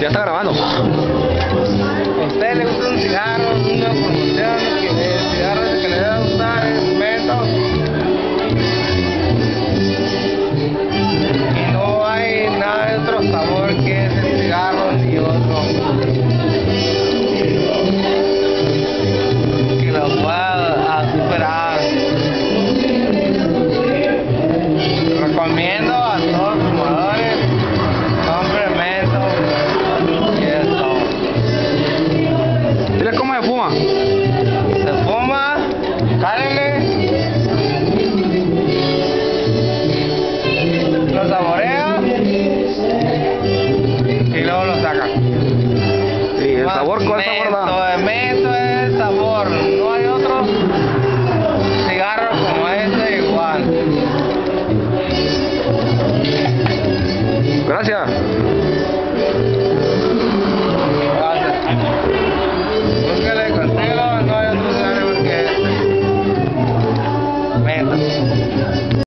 Ya está grabando. ¿A usted le gusta un cigarro, una promoción, que el cigarro que le debe gustar es mento? Y no hay nada de otro sabor que ese cigarro ni otro que lo pueda superar. Recomiendo a todos Se fuma, cálele, lo saborea y luego lo saca. Sí, el sabor, ¿cuál sabor da? mento es el sabor, no hay otro cigarro como este igual. Gracias. meta.